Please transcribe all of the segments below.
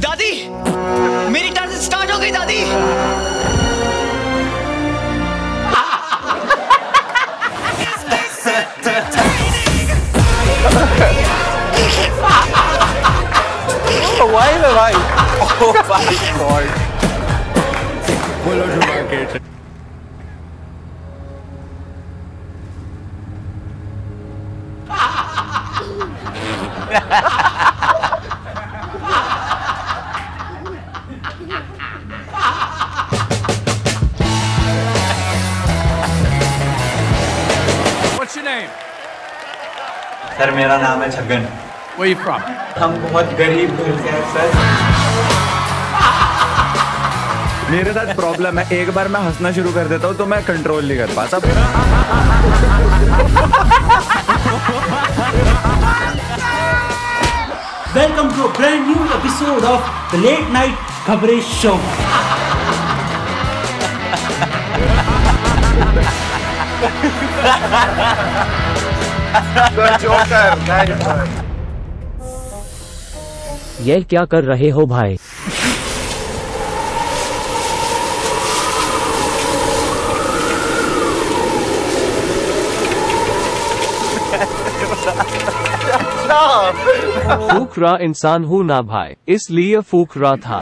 दादी मेरी turn start हो गई दादी। Why the भाई? Oh my god. बोलो market What's your name? Sir मेरा नाम है Chhagan Where are you from? हम बहुत गरीब घर से हैं सर। मेरे साथ प्रॉब्लम है एक बार मैं हंसना शुरू कर देता हूँ तो मैं कंट्रोल नहीं कर पाता welcome to brand new episode of the late night coverage show The Joker, that is right. यह क्या कर रहे हो भाई? फूक रहा इंसान हूँ ना भाई, इसलिए फूक रहा था।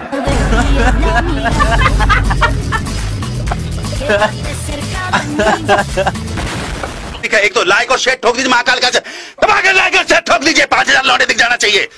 एक तो लाइक और शेयर ठोक दीजिए महाकाल का। धमाके लाइक और शेयर ठोक दीजिए, पाँच हज़ार लौटे दिख जाना चाहिए।